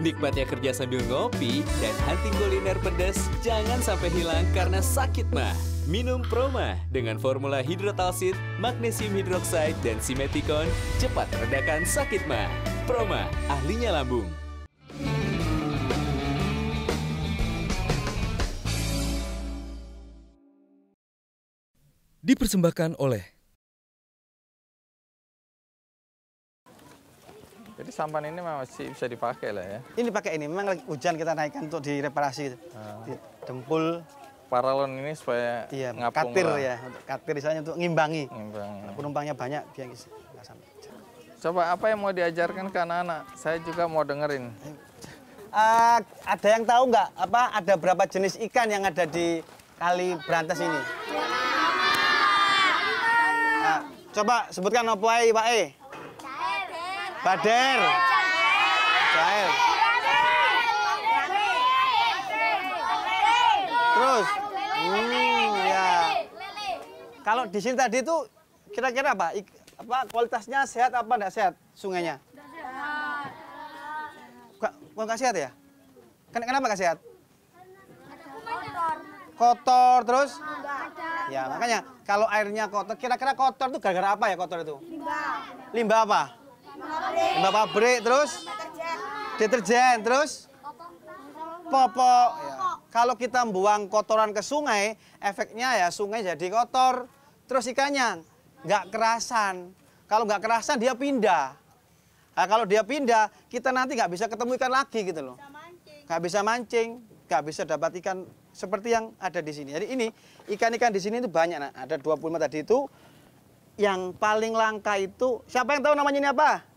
Nikmatnya kerja sambil ngopi dan hunting kuliner pedas jangan sampai hilang karena sakit mah. Minum Proma dengan formula hidrotalsit, magnesium hidroksida dan simetikon cepat redakan sakit mah. Proma, ahlinya lambung. Dipersembahkan oleh Jadi sampan ini masih bisa dipakai lah ya. Ini pakai ini, memang lagi hujan kita naikkan untuk direparasi. Di dempul, Paralon ini supaya iya, ngapung katir lah. ya, untuk katir misalnya untuk ngimbangi. Ngimbang. Kalau penumpangnya banyak biar nggak sampai. Coba apa yang mau diajarkan ke anak-anak? Saya juga mau dengerin. Ah, ada yang tahu nggak apa ada berapa jenis ikan yang ada di kali Berantas ini? Ah, coba sebutkan apa Pak E? Bader. Jair. Terus? Hmm, ya. Kalau di sini tadi itu kira-kira apa? Apa kualitasnya sehat apa enggak sehat sungainya? Kok kok nggak sehat ya? Ken- Kenapa nggak sehat? Kotor terus? Ya makanya kalau airnya kotor, kira-kira kotor itu gara-gara apa ya kotor itu? Limbah. Limbah apa? Limbah pabrik terus? Deterjen terus? Popok. Ya. Kalau kita buang kotoran ke sungai, efeknya ya sungai jadi kotor. Terus ikannya nggak kerasan. Kalau nggak kerasan dia pindah. Nah, kalau dia pindah, kita nanti nggak bisa ketemu ikan lagi gitu loh. Nggak bisa mancing, nggak bisa dapat ikan seperti yang ada di sini. Jadi ini ikan-ikan di sini itu banyak. Nah, ada 25 tadi itu. Yang paling langka itu, siapa yang tahu namanya ini apa?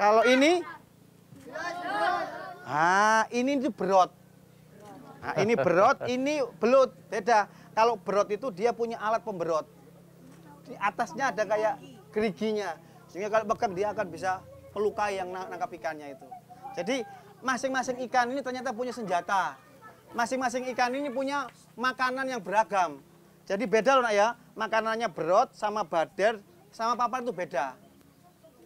Kalau ini? Ah, ini itu berot. Nah, ini berot, ini belut. Beda. Kalau berot itu dia punya alat pemberot. Di atasnya ada kayak geriginya. Sehingga kalau pegang dia akan bisa melukai yang na- nangkap ikannya itu. Jadi masing-masing ikan ini ternyata punya senjata. Masing-masing ikan ini punya makanan yang beragam. Jadi beda loh nak ya, makanannya berot sama bader sama papan itu beda.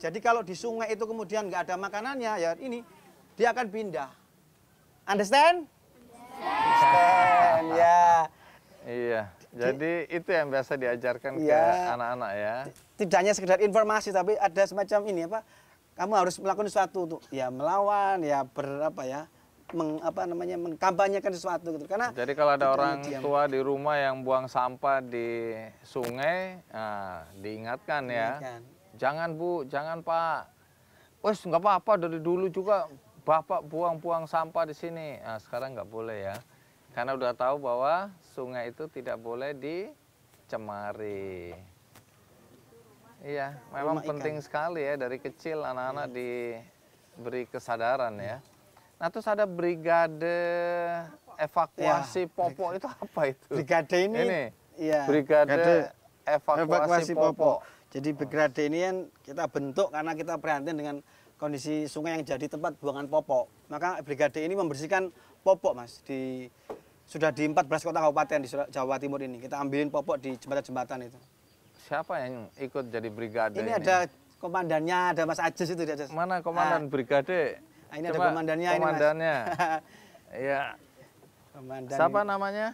Jadi kalau di sungai itu kemudian nggak ada makanannya, ya ini dia akan pindah. Understand? Understand, ya. Iya. Jadi itu yang biasa diajarkan ke Iya. anak-anak ya. Tidak hanya sekedar informasi, tapi ada semacam ini apa? Kamu harus melakukan sesuatu untuk ya melawan, ya berapa ya, meng, apa namanya, mengkampanyekan sesuatu gitu. Karena Jadi kalau ada orang diam. tua di rumah yang buang sampah di sungai, nah, diingatkan ya. Jangan bu, jangan pak. Wes nggak apa-apa dari dulu juga bapak buang-buang sampah di sini. Nah, sekarang nggak boleh ya, karena udah tahu bahwa sungai itu tidak boleh dicemari. Iya, memang Rumah ikan. penting sekali ya dari kecil anak-anak diberi kesadaran ya. Nah terus ada brigade evakuasi popok itu apa itu? brigade ini, Ini, iya, brigade evakuasi, popok. Jadi brigade ini kan kita bentuk karena kita prihatin dengan kondisi sungai yang jadi tempat buangan popok. Maka brigade ini membersihkan popok, Mas, di sudah di 14 kota kabupaten di Jawa Timur ini. Kita ambilin popok di jembatan-jembatan itu. Siapa yang ikut jadi brigade Ini ini? ada komandannya, ada Mas Ajis itu, Ajis. Mana komandan brigade? Ah, ini ada Coba komandannya ini, Mas. Komandannya. Iya. Komandan Siapa ini. namanya?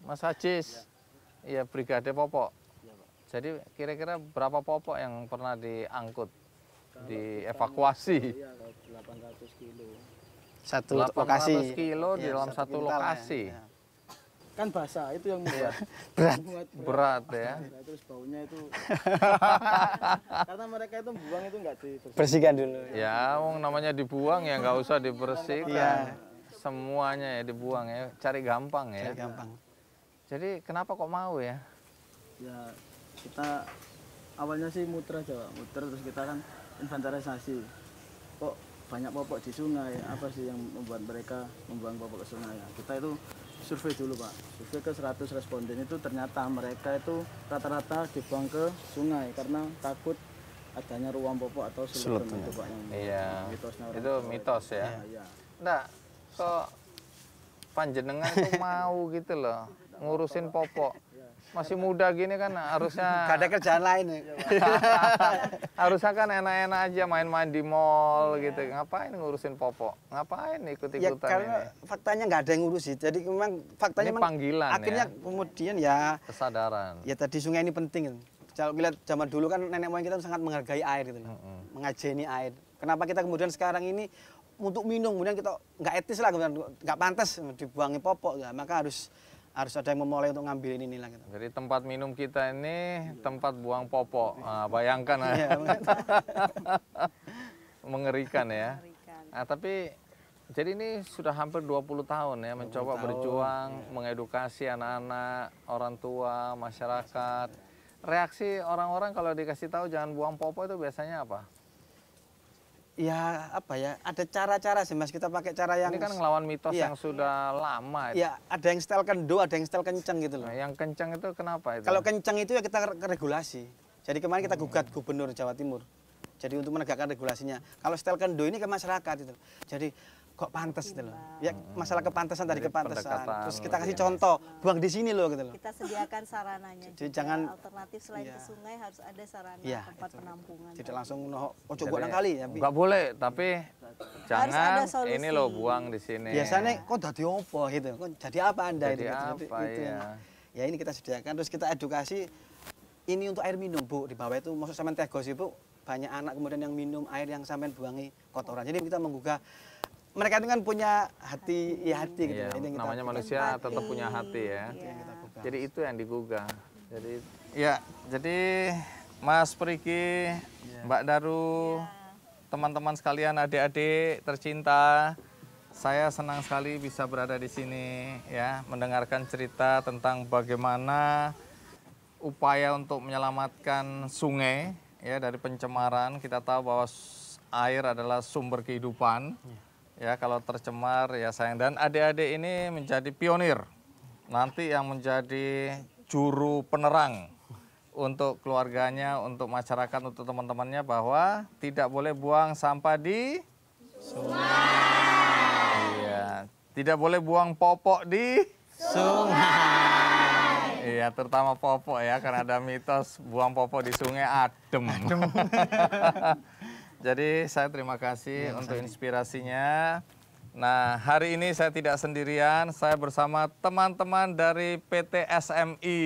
Mas Ajis. Iya, brigade popok. Jadi kira-kira berapa popok yang pernah diangkut, dievakuasi? Satu 800 lokasi. kilo di Iya, dalam satu quintal ya. lokasi. Iya. kan basah itu yang membuat Berat. membuat Berat ya. Nah, terus baunya itu karena mereka itu buang itu enggak dibersihkan Bersihkan dulu. Ya, wong namanya dibuang ya nggak usah dibersihkan. Iya. Semuanya ya dibuang ya, cari gampang ya. Jadi gampang. Jadi kenapa kok mau ya? ya kita awalnya sih muter aja Pak. muter terus kita kan inventarisasi kok banyak popok di sungai apa sih yang membuat mereka membuang popok ke sungai ya kita itu survei dulu pak survei ke 100 responden itu ternyata mereka itu rata-rata dibuang ke sungai karena takut adanya ruang popok atau sulut itu pak yang Iya. mitosnya orang Itu mitos ya. Iya, iya. Nggak, kok panjenengan tuh mau gitu loh ngurusin popok. Masih muda gini kan harusnya Gak ada kerjaan lain. ya. harusnya kan enak-enak aja main-main di mall gitu. Ngapain ngurusin popok? Ngapain Ya ikut-ikutan karena ini? faktanya nggak ada yang ngurusi. Jadi memang faktanya Ini memang panggilan akhirnya ya? kemudian ya Kesadaran. ya tadi sungai ini penting. Kalau kita zaman dulu kan nenek moyang kita sangat menghargai air gitu loh. Mengajeni air. Kenapa kita kemudian sekarang ini untuk minum kemudian kita nggak etis lah kemudian nggak pantas dibuangi popok ya. Maka harus harus ada yang memulai untuk ngambil ini lah gitu. Jadi tempat minum kita ini tempat buang popok. Nah, bayangkan. Iya, mengerikan ya. Nah, tapi jadi ini sudah hampir 20 tahun ya mencoba berjuang mengedukasi anak-anak, orang tua, masyarakat. Reaksi orang-orang kalau dikasih tahu jangan buang popok itu biasanya apa? Ya apa ya ada cara-cara sih mas kita pakai cara yang Ini kan ngelawan mitos Iya. yang sudah lama itu. ya ada yang style kendo ada yang style kenceng gitu loh Nah, yang kencang itu kenapa itu? Kalau kencang itu ya kita re- regulasi. Jadi kemarin kita gugat gubernur Jawa Timur. Jadi untuk menegakkan regulasinya. Kalau style kendo ini ke masyarakat itu. Jadi kok pantas gitu loh. Ya masalah kepantasan tadi kepantasan. Terus kita kasih lebih contoh, buang di sini loh gitu loh. Kita sediakan sarananya. Jadi juga. jangan- alternatif selain Iya. ke sungai harus ada sarana Iya, tempat itu. penampungan. Tidak langsung no, ojo Jadi, buat kali ya. Nggak boleh, tapi jangan ini loh buang di sini. Biasanya kok jadi apa gitu. Kok jadi apa Anda Jadi itu? apa, itu. iya. Ya ini kita sediakan terus kita edukasi ini untuk air minum, Bu. Di bawah itu maksud sampean tegos Ibu, banyak anak kemudian yang minum air yang sampean buangi kotoran. Jadi kita menggugah mereka itu kan punya hati ya hati gitu. Iya, Ini yang kita namanya gugah. manusia tetap punya hati ya. Kita gugah. Jadi itu yang digugah. Jadi ya, jadi Mas Priki, Mbak Daru, teman-teman sekalian, adik-adik tercinta, saya senang sekali bisa berada di sini ya, mendengarkan cerita tentang bagaimana upaya untuk menyelamatkan sungai ya dari pencemaran. Kita tahu bahwa air adalah sumber kehidupan. Ya, kalau tercemar ya sayang dan adik-adik ini menjadi pionir. Nanti yang menjadi juru penerang untuk keluarganya, untuk masyarakat, untuk teman-temannya bahwa tidak boleh buang sampah di sungai. Iya, tidak boleh buang popok di Iya, terutama popok ya, karena ada mitos buang popok di sungai adem. Jadi saya terima kasih untuk inspirasinya. Nah, hari ini saya tidak sendirian, saya bersama teman-teman dari PT SMI.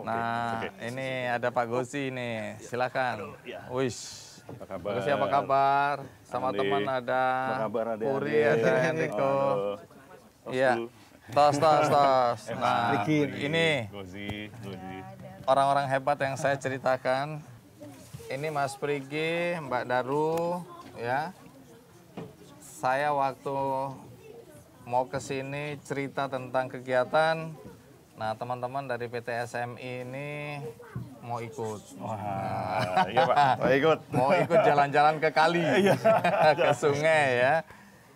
nah, ini ada Pak Gozi nih, silakan. Wish. Apa kabar? Gozi apa kabar? Sama Andi. teman ada kabar? Puri, ada Enrico. Iya. Tos, tos, tos. Nah, ini orang-orang hebat yang saya ceritakan. Ini Mas Prigi, Mbak Daru, ya. Saya waktu mau ke sini cerita tentang kegiatan. Nah, teman-teman dari PT SMI ini mau ikut. Wah, iya Pak, Pak ikut. Mau ikut jalan-jalan ke kali, Iya. ke sungai ya.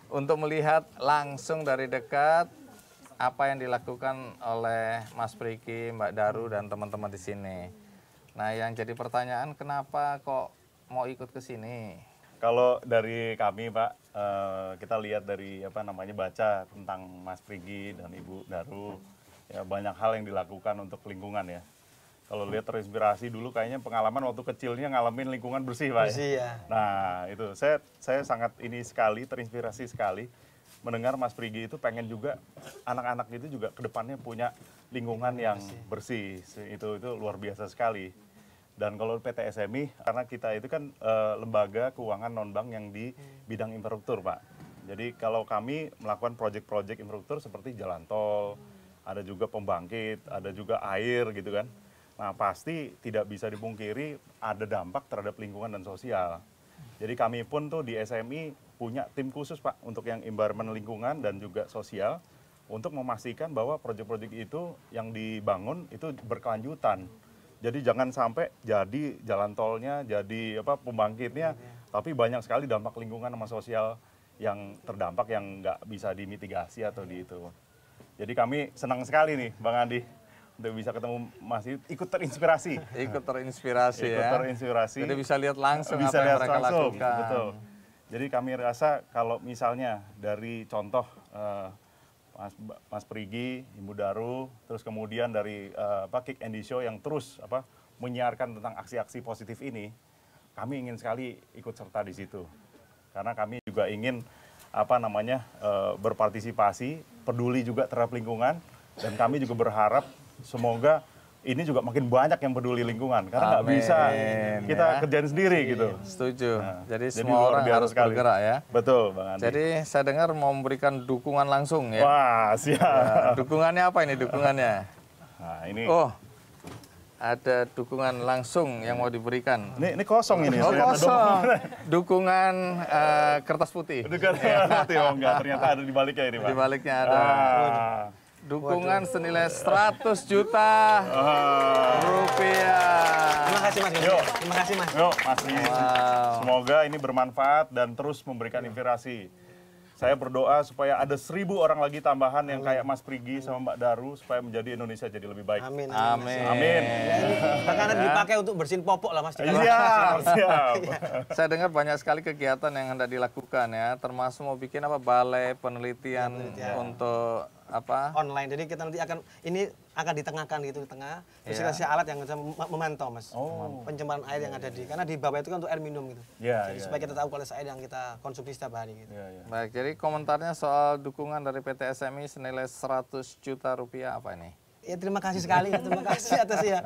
Untuk melihat langsung dari dekat apa yang dilakukan oleh Mas Priki, Mbak Daru, dan teman-teman di sini. Nah, yang jadi pertanyaan, kenapa kok mau ikut ke sini? Kalau dari kami Pak, eh, kita lihat dari apa namanya baca tentang Mas Prigi dan Ibu Daru, ya banyak hal yang dilakukan untuk lingkungan ya. Kalau lihat terinspirasi dulu kayaknya pengalaman waktu kecilnya ngalamin lingkungan bersih Pak. ya. Bersih ya. Nah itu saya saya sangat ini sekali terinspirasi sekali mendengar Mas Prigi itu pengen juga anak-anak itu juga ke depannya punya lingkungan yang bersih itu itu luar biasa sekali dan kalau PT SMI karena kita itu kan eh, lembaga keuangan non bank yang di bidang infrastruktur pak. Jadi kalau kami melakukan proyek-proyek infrastruktur seperti jalan tol ada juga pembangkit ada juga air gitu kan. Nah pasti tidak bisa dipungkiri ada dampak terhadap lingkungan dan sosial. Jadi kami pun tuh di SMI punya tim khusus Pak untuk yang environment lingkungan dan juga sosial untuk memastikan bahwa proyek-proyek itu yang dibangun itu berkelanjutan. Jadi jangan sampai jadi jalan tolnya, jadi apa pembangkitnya, tapi banyak sekali dampak lingkungan sama sosial yang terdampak yang nggak bisa dimitigasi atau di itu. Jadi kami senang sekali nih Bang Andi untuk bisa ketemu Mas Yud, ikut terinspirasi. Ikut terinspirasi Ikut ya. terinspirasi. Jadi bisa lihat langsung bisa apa yang lihat mereka langsung, lakukan. Betul. Jadi kami rasa kalau misalnya dari contoh eh, Mas Mas Prigi, Ibu Daru, terus kemudian dari eh, apa Kick Andy Show yang terus apa menyiarkan tentang aksi-aksi positif ini, kami ingin sekali ikut serta di situ. Karena kami juga ingin apa namanya eh, berpartisipasi, peduli juga terhadap lingkungan dan kami juga berharap semoga ini juga makin banyak yang peduli lingkungan karena nggak Amin, bisa kita ya. kerjain sendiri gitu. Setuju. Nah, jadi jadi semua orang harus sekali. bergerak ya. Betul, Bang Andi. Jadi saya dengar mau memberikan dukungan langsung ya. Wah, siap. Nah, dukungannya apa ini dukungannya? Nah, ini Oh, ada dukungan langsung yang mau diberikan. ini, ini kosong ini. Oh kosong. Dukungan eh, kertas putih. Dekat hati oh enggak, ternyata ada di baliknya ini, Pak. Di baliknya ada. Ah. Dukungan senilai 100 juta Ah. rupiah. Terima kasih Mas. Yuk. Terima kasih Mas. Yuk, Mas. Wow. Semoga ini bermanfaat dan terus memberikan inspirasi. Saya berdoa supaya ada seribu orang lagi tambahan yang kayak Mas Prigi sama Mbak Daru supaya menjadi Indonesia jadi lebih baik. Amin. Amin. Amin. Makanan dipakai untuk bersihin popok lah Mas. Siap. Saya dengar banyak sekali kegiatan yang hendak dilakukan ya, termasuk mau bikin apa balai penelitian untuk apa? online. Jadi kita nanti akan ini akan ditengahkan gitu di tengah. Terus Iya. kita kasih alat yang bisa mem- memantau mas. Oh. Pencemaran air yang ada di karena di bawah itu kan untuk air minum gitu. Iya, Jadi iya, supaya kita tahu kualitas air yang kita konsumsi setiap hari gitu. Iya, iya. Baik, jadi komentarnya soal dukungan dari PT SMI senilai 100 juta rupiah apa ini? Ya terima kasih sekali, terima kasih atas ya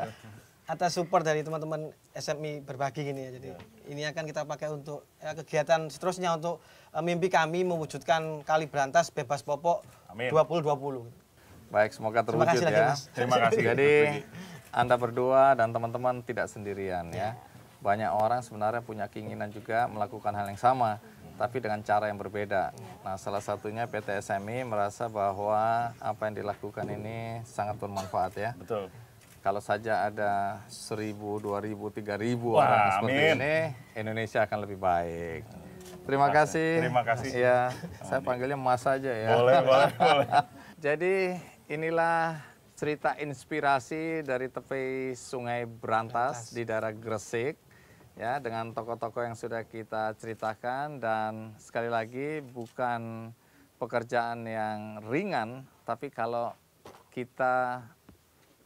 atas support dari teman-teman SMI berbagi gini ya. Jadi ini akan kita pakai untuk ya, kegiatan seterusnya untuk eh, mimpi kami mewujudkan kali berantas bebas popok Amin. 2020. Baik, semoga Terima terwujud kasih lagi, ya. Mas. Terima kasih. Jadi Anda berdua dan teman-teman tidak sendirian ya. Banyak orang sebenarnya punya keinginan juga melakukan hal yang sama, tapi dengan cara yang berbeda. Nah, salah satunya PT SMI merasa bahwa apa yang dilakukan ini sangat bermanfaat ya. Betul. Kalau saja ada 1000, 2000, 3000 Wah, orang seperti amin. ini, Indonesia akan lebih baik. Terima kasih. Terima kasih. Iya, saya panggilnya Mas saja ya. Boleh, boleh, boleh. Jadi inilah cerita inspirasi dari tepi Sungai Berantas di daerah Gresik ya dengan tokoh-tokoh yang sudah kita ceritakan dan sekali lagi bukan pekerjaan yang ringan tapi kalau kita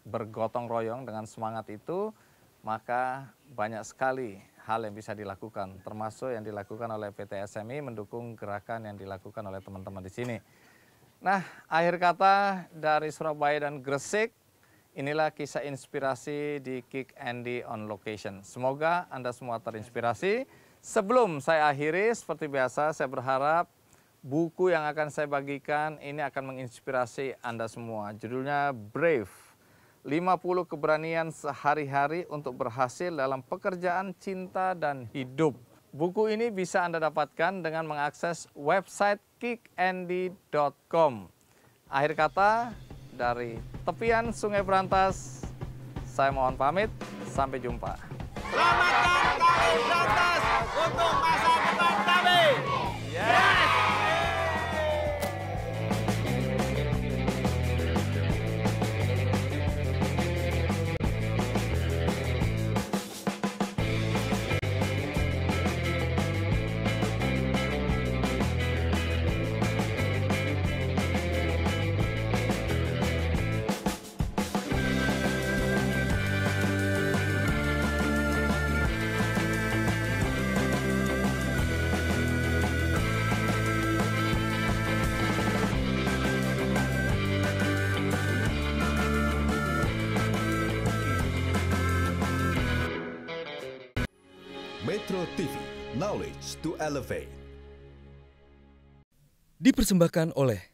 bergotong royong dengan semangat itu maka banyak sekali hal yang bisa dilakukan termasuk yang dilakukan oleh PT SMI mendukung gerakan yang dilakukan oleh teman-teman di sini. Nah, akhir kata dari Surabaya dan Gresik, inilah kisah inspirasi di Kick Andy on Location. Semoga Anda semua terinspirasi. Sebelum saya akhiri, seperti biasa, saya berharap buku yang akan saya bagikan ini akan menginspirasi Anda semua. Judulnya Brave, 50 keberanian sehari-hari untuk berhasil dalam pekerjaan, cinta, dan hidup. Buku ini bisa Anda dapatkan dengan mengakses website kickandy.com. Akhir kata, dari tepian Sungai Berantas, saya mohon pamit. Sampai jumpa. Metro to elevate. Dipersembahkan oleh